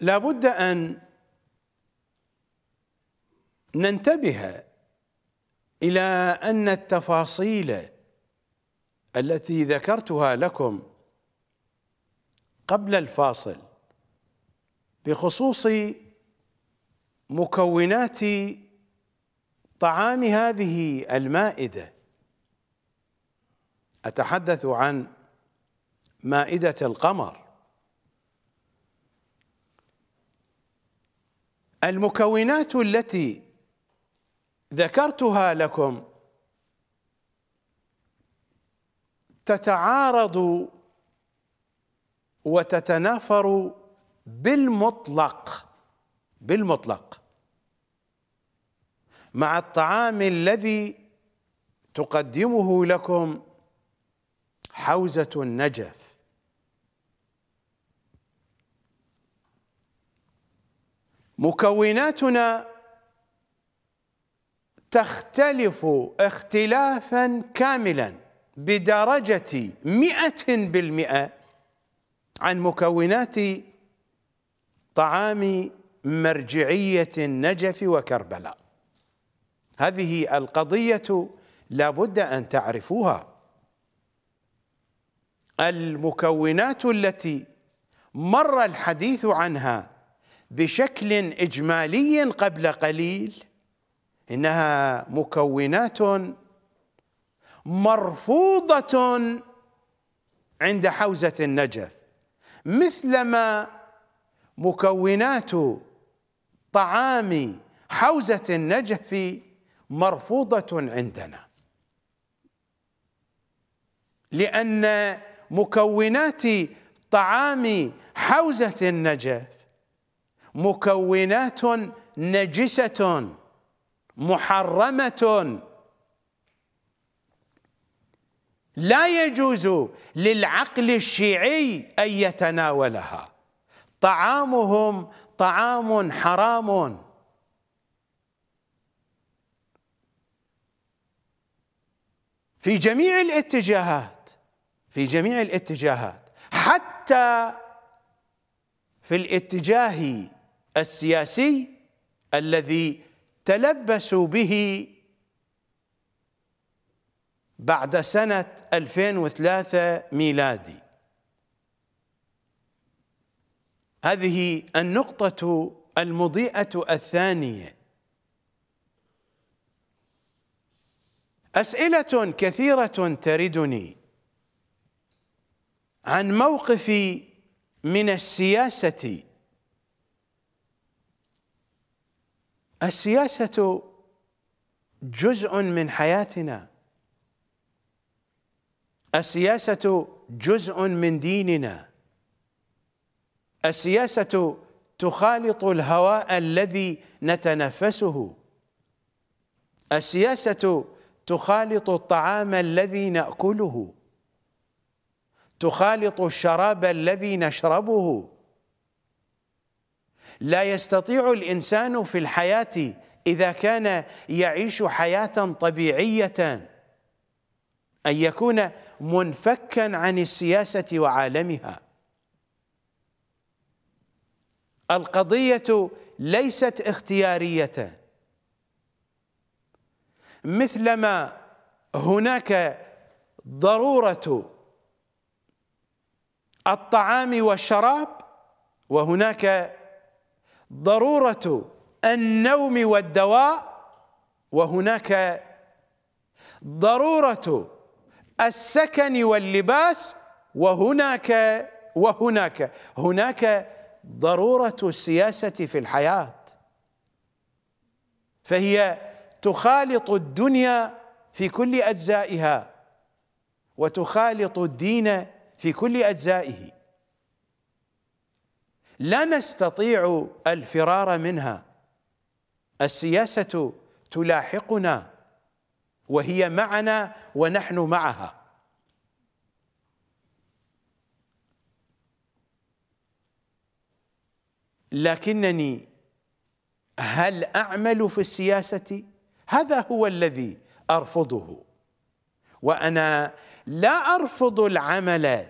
لا بد أن ننتبه إلى أن التفاصيل التي ذكرتها لكم قبل الفاصل بخصوص مكونات طعام هذه المائدة أتحدث عن مائدة القمر. المكونات التي ذكرتها لكم تتعارض وتتنافر بالمطلق بالمطلق. مع الطعام الذي تقدمه لكم حوزة النجف. مكوناتنا تختلف اختلافا كاملا بدرجة مئة بالمئة عن مكونات طعام مرجعية النجف وكربلاء. هذه القضية لا بد أن تعرفوها. المكونات التي مر الحديث عنها بشكل إجمالي قبل قليل إنها مكونات مرفوضة عند حوزة النجف مثلما مكونات طعام حوزة النجف مرفوضة عندنا. لأن مكونات طعام حوزة النجف مكونات نجسة محرمة. لا يجوز للعقل الشيعي أن يتناولها. طعامهم طعام حرام. في جميع الاتجاهات في جميع الاتجاهات حتى في الاتجاه السياسي الذي تلبسوا به بعد سنة 2003 ميلادي. هذه النقطة المضيئة الثانية. أسئلة كثيرة تردني عن موقفي من السياسة السياسة جزء من حياتنا. السياسة جزء من ديننا. السياسة تخالط الهواء الذي نتنفسه. السياسة تخالط الطعام الذي نأكله. تخالط الشراب الذي نشربه. لا يستطيع الإنسان في الحياة إذا كان يعيش حياة طبيعية أن يكون منفكا عن السياسة وعالمها. القضية ليست اختيارية. مثلما هناك ضرورة الطعام والشراب وهناك ضرورة النوم والدواء وهناك ضرورة السكن واللباس وهناك وهناك هناك ضرورة السياسة في الحياة. فهي تخالط الدنيا في كل أجزائها وتخالط الدين في كل أجزائه. لا نستطيع الفرار منها. السياسة تلاحقنا وهي معنا ونحن معها. لكنني هل أعمل في السياسة؟ هذا هو الذي أرفضه. وأنا لا أرفض العمل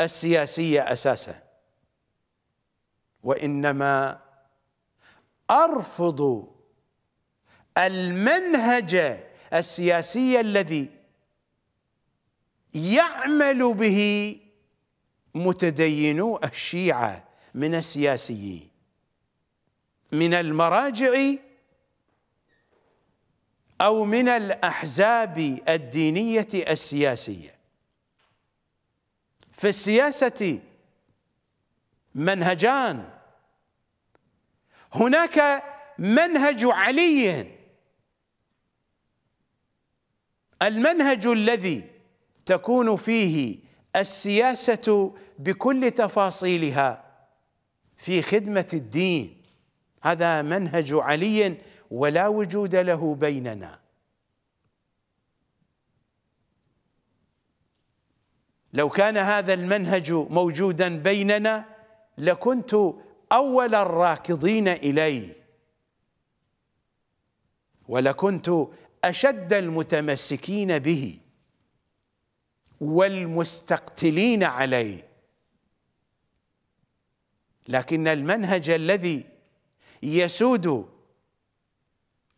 السياسي أساسا. وإنما أرفض المنهج السياسي الذي يعمل به متدينو الشيعة من السياسيين من المراجع أو من الأحزاب الدينية السياسية. في السياسة منهجان. هناك منهج علي. المنهج الذي تكون فيه السياسة بكل تفاصيلها في خدمة الدين. هذا منهج علي ولا وجود له بيننا. لو كان هذا المنهج موجودا بيننا لكنت أول الراكضين اليه ولكنت أشد المتمسكين به. والمستقتلين عليه لكن المنهج الذي يسود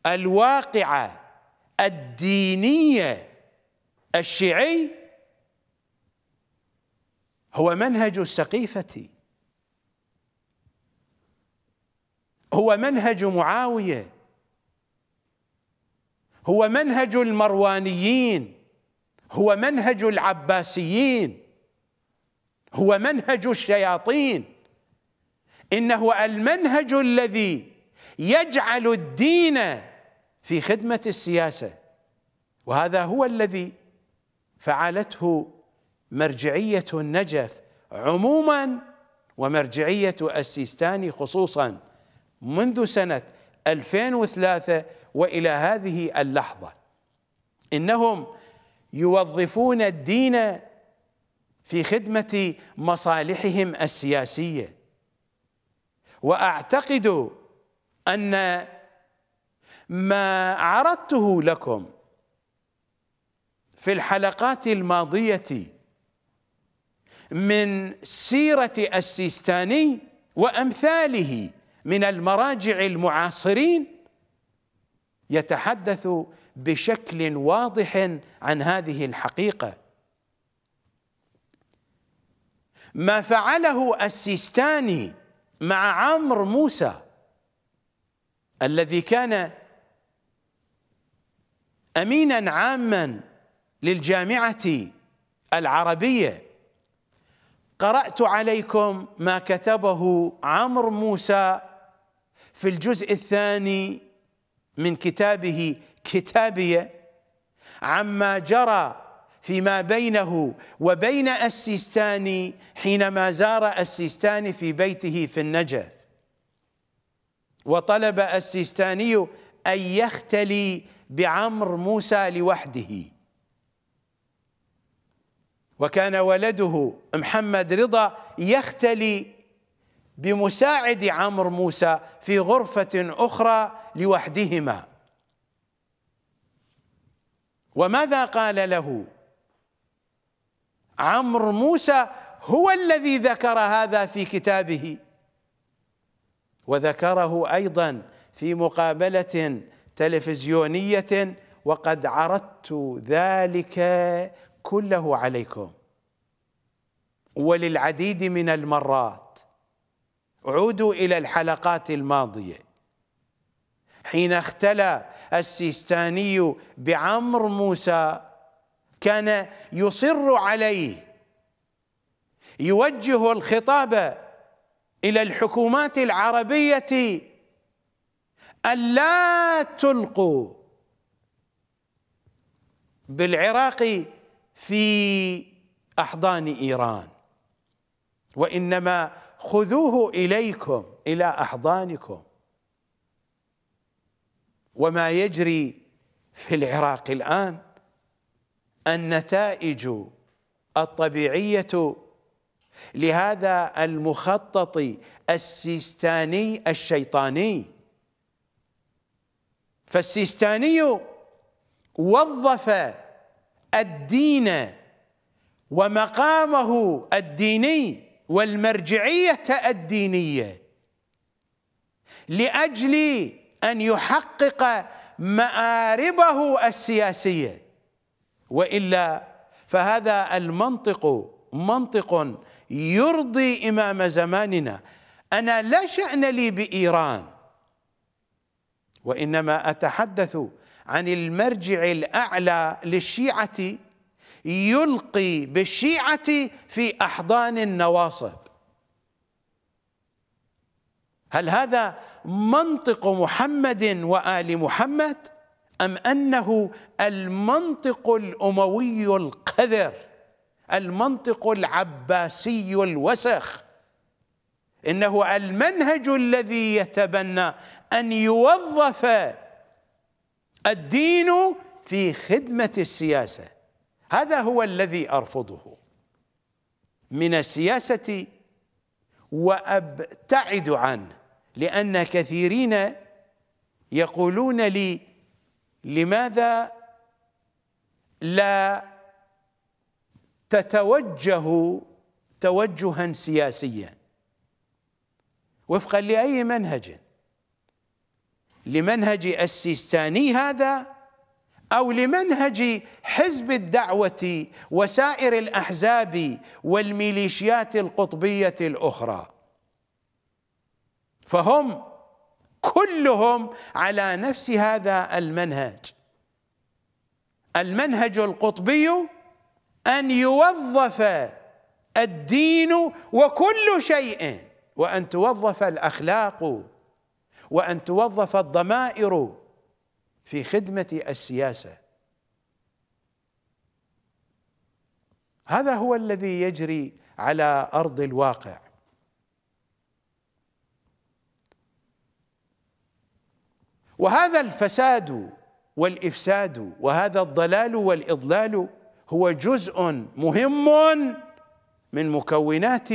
الواقع الدينيه الشيعي هو منهج السقيفه هو منهج معاوية. هو منهج المروانيين. هو منهج العباسيين. هو منهج الشياطين. إنه المنهج الذي يجعل الدين في خدمة السياسة. وهذا هو الذي فعلته مرجعية النجف عموما ومرجعية السيستاني خصوصا. منذ سنة 2003 وإلى هذه اللحظة. إنهم يوظفون الدين في خدمة مصالحهم السياسية. وأعتقد أن ما عرضته لكم في الحلقات الماضية من سيرة السيستاني وأمثاله من المراجع المعاصرين يتحدث بشكل واضح عن هذه الحقيقة. ما فعله السيستاني مع عمرو موسى الذي كان أمينا عاما للجامعة العربية قرأت عليكم ما كتبه عمرو موسى في الجزء الثاني من كتابه كتابية عما جرى فيما بينه وبين السيستاني حينما زار السيستاني في بيته في النجف. وطلب السيستاني أن يختلي بعمر موسى لوحده. وكان ولده محمد رضا يختلي بمساعد عمرو موسى في غرفة أخرى لوحدهما. وماذا قال له؟ عمرو موسى هو الذي ذكر هذا في كتابه. وذكره أيضا في مقابلة تلفزيونية وقد عرضت ذلك كله عليكم. وللعديد من المرات عودوا إلى الحلقات الماضية. حين اختلى السيستاني بعمر موسى كان يصر عليه يوجه الخطاب إلى الحكومات العربية الا تلقوا بالعراق في أحضان إيران وإنما خذوه إليكم إلى أحضانكم. وما يجري في العراق الآن النتائج الطبيعية لهذا المخطط السيستاني الشيطاني. فالسيستاني وظف الدين ومقامه الديني والمرجعية الدينية. لأجل أن يحقق مآربه السياسية. وإلا فهذا المنطق منطق يرضي إمام زماننا. أنا لا شأن لي بإيران. وإنما أتحدث عن المرجع الأعلى للشيعة يلقي بالشيعة في أحضان النواصب. هل هذا منطق محمد وآل محمد أم أنه المنطق الأموي القذر المنطق العباسي الوسخ؟ إنه المنهج الذي يتبنى أن يوظف الدين في خدمة السياسة. هذا هو الذي أرفضه من السياسة وأبتعد عنه لأن كثيرين يقولون لي لماذا لا تتوجه توجها سياسيا؟ وفقا لأي منهج؟ لمنهج السيستاني هذا أو لمنهج حزب الدعوة وسائر الأحزاب والميليشيات القطبية الأخرى. فهم كلهم على نفس هذا المنهج. المنهج القطبي أن يوظف الدين وكل شيء وأن توظف الأخلاق وأن توظف الضمائر في خدمة السياسة. هذا هو الذي يجري على أرض الواقع. وهذا الفساد والإفساد وهذا الضلال والإضلال هو جزء مهم من مكونات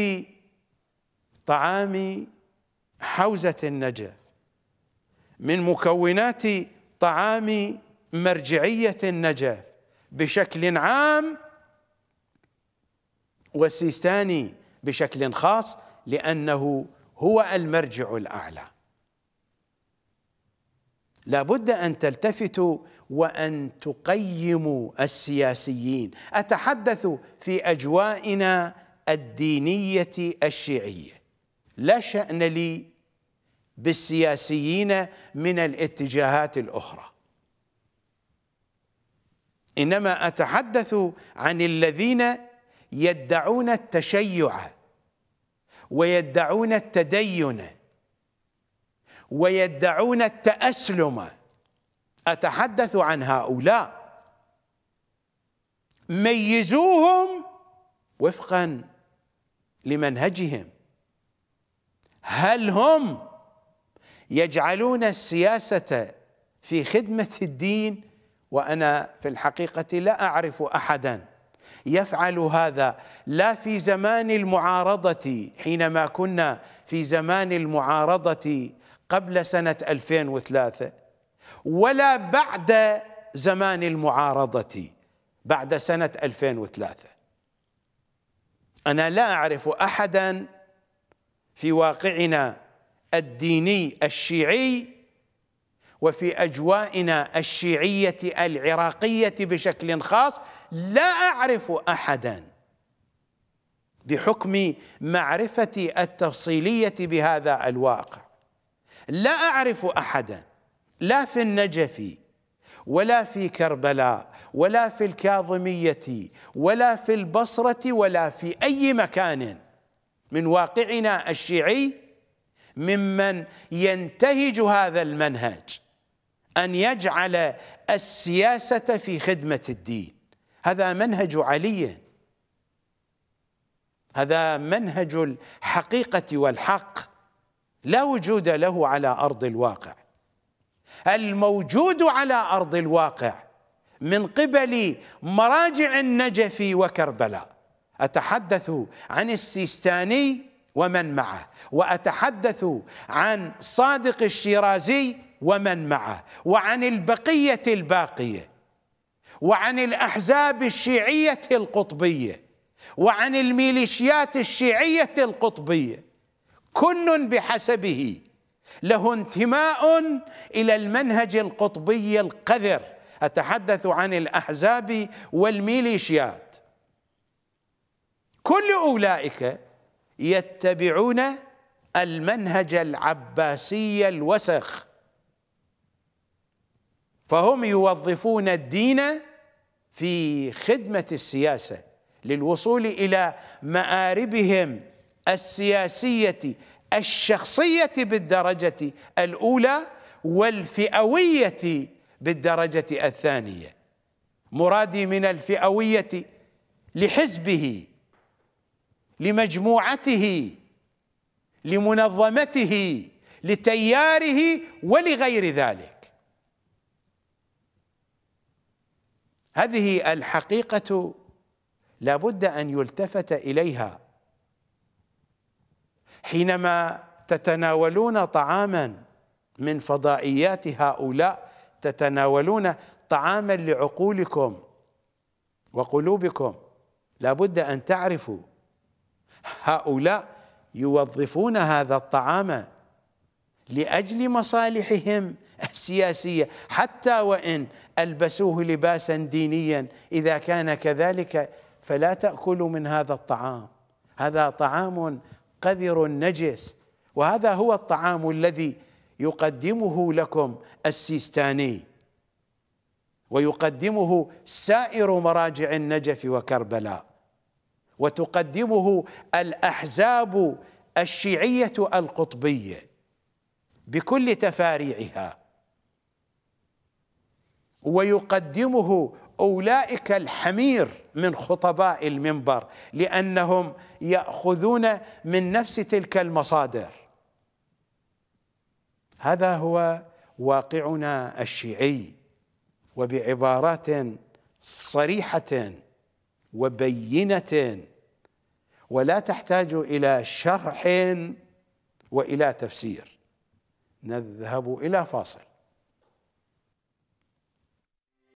طعام حوزة النجف من مكونات طعام مرجعية النجف بشكل عام والسيستاني بشكل خاص لأنه هو المرجع الأعلى. لابد أن تلتفتوا وأن تقيموا السياسيين. أتحدث في أجوائنا الدينية الشيعية. لا شأن لي بالسياسيين من الاتجاهات الأخرى. إنما أتحدث عن الذين يدعون التشيع ويدعون التدين ويدعون التأسلم. أتحدث عن هؤلاء. ميزوهم وفقا لمنهجهم. هل هم يجعلون السياسة في خدمة الدين وأنا في الحقيقة لا أعرف أحدا يفعل هذا لا في زمان المعارضة حينما كنا في زمان المعارضة قبل سنة 2003 ولا بعد زمان المعارضة بعد سنة 2003 أنا لا أعرف أحدا في واقعنا الديني الشيعي وفي أجوائنا الشيعية العراقية بشكل خاص لا أعرف أحدا بحكم معرفتي التفصيلية بهذا الواقع. لا أعرف احدا لا في النجف ولا في كربلاء ولا في الكاظمية ولا في البصرة ولا في أي مكان من واقعنا الشيعي ممن ينتهج هذا المنهج أن يجعل السياسة في خدمة الدين. هذا منهج علي. هذا منهج الحقيقة والحق. لا وجود له على أرض الواقع. الموجود على أرض الواقع من قبل مراجع النجف وكربلاء. أتحدث عن السيستاني ومن معه. وأتحدث عن صادق الشيرازي ومن معه وعن البقية الباقية وعن الأحزاب الشيعية القطبية وعن الميليشيات الشيعية القطبية. كل بحسبه له انتماء إلى المنهج القطبي القذر. أتحدث عن الأحزاب والميليشيات. كل أولئك يتبعون المنهج العباسي الوسخ. فهم يوظفون الدين في خدمة السياسة للوصول إلى مآربهم السياسية الشخصية بالدرجة الأولى والفئوية بالدرجة الثانية. مرادي من الفئوية لحزبه لمجموعته لمنظمته لتياره ولغير ذلك. هذه الحقيقة لا بد أن يلتفت إليها. حينما تتناولون طعاما من فضائيات هؤلاء تتناولون طعاما لعقولكم وقلوبكم لا بد أن تعرفوا هؤلاء يوظفون هذا الطعام لأجل مصالحهم السياسية حتى وإن ألبسوه لباسا دينيا إذا كان كذلك فلا تأكلوا من هذا الطعام. هذا طعام قذر نجس وهذا هو الطعام الذي يقدمه لكم السيستاني ويقدمه سائر مراجع النجف وكربلاء. وتقدمه الأحزاب الشيعية القطبية بكل تفاريعها. ويقدمه أولئك الحمير من خطباء المنبر لأنهم يأخذون من نفس تلك المصادر. هذا هو واقعنا الشيعي وبعبارات صريحة وبينة. ولا تحتاج إلى شرح وإلى تفسير. نذهب إلى فاصل.